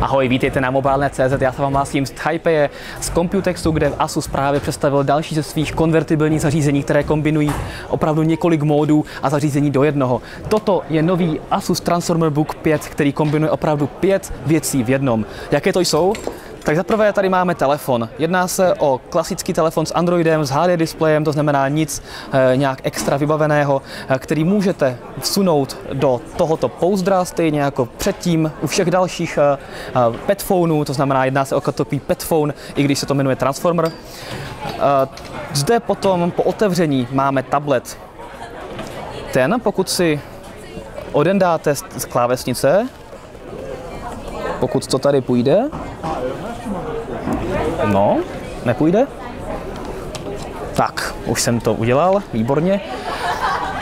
Ahoj, vítejte na mobilné.cz, já se vám hlásím z Taipei, z Computexu, kde Asus právě představil další ze svých konvertibilních zařízení, které kombinují opravdu několik módů a zařízení do jednoho. Toto je nový Asus Transformer Book 5, který kombinuje opravdu pět věcí v jednom. Jaké to jsou? Tak zaprvé tady máme telefon. Jedná se o klasický telefon s Androidem, s HD displejem, to znamená nic e, nějak extra vybaveného, e, který můžete vsunout do tohoto pouzdra, stejně jako předtím u všech dalších e, petfonů, to znamená jedná se o katopý petphone, i když se to jmenuje Transformer. Zde potom po otevření máme tablet. Ten, pokud si odendáte z klávesnice, pokud to tady půjde, No, nepůjde? Tak, už jsem to udělal, výborně.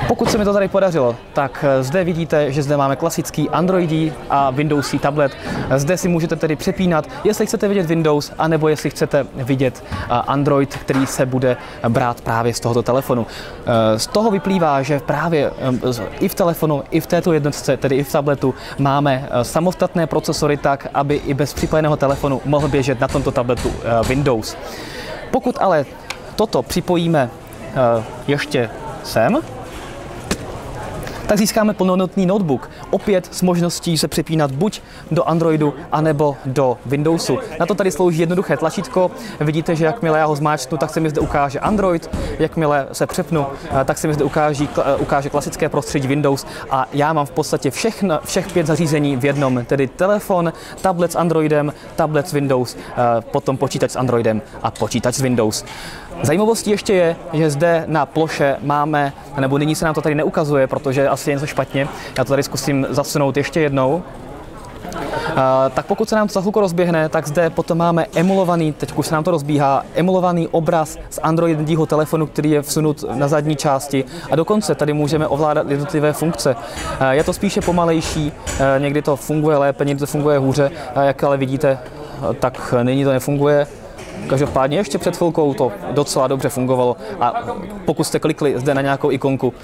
Pokud se mi to tady podařilo, tak eh, zde vidíte, že zde máme klasický Android a Windowsí tablet. Zde si můžete tedy přepínat, jestli chcete vidět Windows, anebo jestli chcete vidět eh, Android, který se bude brát právě z tohoto telefonu. Eh, z toho vyplývá, že právě i v telefonu, i v této jednotce, tedy i v tabletu, máme samostatné procesory tak, aby i bez připojeného telefonu mohl běžet na tomto tabletu Windows. Pokud ale toto připojíme ještě sem, tak získáme plnohodnotný notebook. Opět s možností se přepínat buď do Androidu, anebo do Windowsu. Na to tady slouží jednoduché tlačítko. Vidíte, že jakmile já ho zmáčknu, tak se mi zde ukáže Android. Jakmile se přepnu, eh, tak se mi zde ukáže, eh, ukáže klasické prostředí Windows a já mám v podstatě všechno, všech pět zařízení v jednom, tedy telefon, tablet s Androidem, tablet s Windows, eh, potom počítač s Androidem a počítač s Windows. Zajímavostí ještě je, že zde na ploše máme, nebo nyní se nám to tady neukazuje, protože asi je něco špatně. Já to tady zkusím zasunout ještě jednou. Uh, tak pokud se nám to za chvilku rozběhne, tak zde potom máme emulovaný, teď už se nám to rozbíhá, emulovaný obraz z Androidního telefonu, který je vsunut na zadní části a dokonce tady můžeme ovládat jednotlivé funkce. Uh, je to spíše pomalejší, uh, někdy to funguje lépe, někdy to funguje hůře, jak ale vidíte, tak nyní to nefunguje. Každopádně ještě před chvilkou to docela dobře fungovalo a pokud jste klikli zde na nějakou ikonku,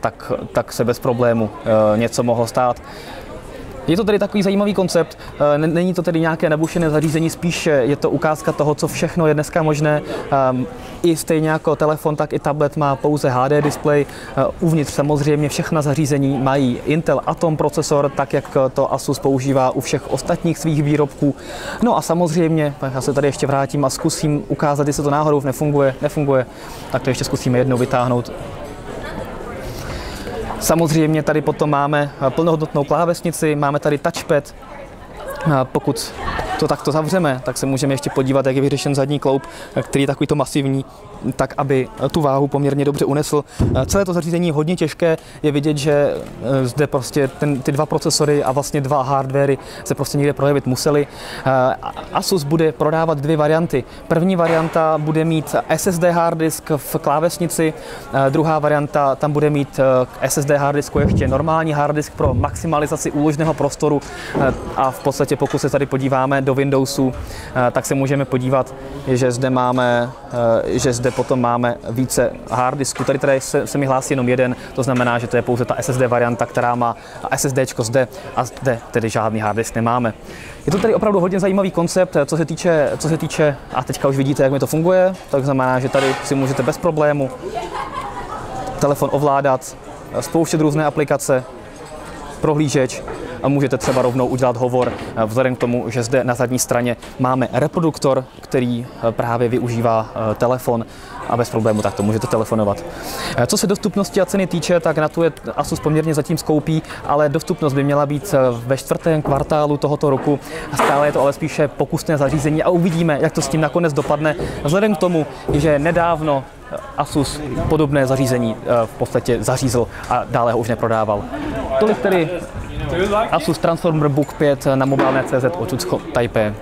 tak, tak se bez problému e, něco mohlo stát. Je to tedy takový zajímavý koncept, e, není to tedy nějaké nabušené zařízení, spíše je to ukázka toho, co všechno je dneska možné. Ehm, I stejně jako telefon, tak i tablet má pouze HD display. E, uvnitř samozřejmě všechna zařízení mají Intel Atom procesor, tak jak to Asus používá u všech ostatních svých výrobků. No a samozřejmě, já se tady ještě vrátím a zkusím ukázat, jestli to náhodou nefunguje, nefunguje, tak to ještě zkusíme jednou vytáhnout Samozřejmě tady potom máme plnohodnotnou klávesnici, máme tady touchpad. Pokud to takto zavřeme, tak se můžeme ještě podívat, jak je vyřešen zadní kloup, který je takovýto masivní, tak aby tu váhu poměrně dobře unesl. Celé to zařízení je hodně těžké, je vidět, že e, zde prostě ten, ty dva procesory a vlastně dva hardwary se prostě někde projevit museli. E, Asus bude prodávat dvě varianty. První varianta bude mít SSD hard disk v klávesnici, e, druhá varianta tam bude mít SSD hard disku ještě normální hard disk pro maximalizaci úložného prostoru a v podstatě pokud se tady podíváme do Windowsu, tak se můžeme podívat, že zde máme, že zde potom máme více hard disků. Tady, tady se, se mi hlásí jenom jeden, to znamená, že to je pouze ta SSD varianta, která má SSD zde a zde tedy žádný hard disk nemáme. Je to tady opravdu hodně zajímavý koncept, co se týče, co se týče a teďka už vidíte, jak mi to funguje, tak znamená, že tady si můžete bez problému telefon ovládat, spouštět různé aplikace, prohlížeč, můžete třeba rovnou udělat hovor eh, vzhledem k tomu, že zde na zadní straně máme reproduktor, který eh, právě využívá eh, telefon a bez problému takto můžete telefonovat. Co se dostupnosti a ceny týče, tak na tu je Asus poměrně zatím skoupí, ale dostupnost by měla být ve čtvrtém kvartálu tohoto roku. Stále je to ale spíše pokusné zařízení a uvidíme, jak to s tím nakonec dopadne. Vzhledem k tomu, že nedávno Asus podobné zařízení v podstatě zařízl a dále ho už neprodával. Tolik tedy Asus Transformer Book 5 na mobilné CZ od Taipei.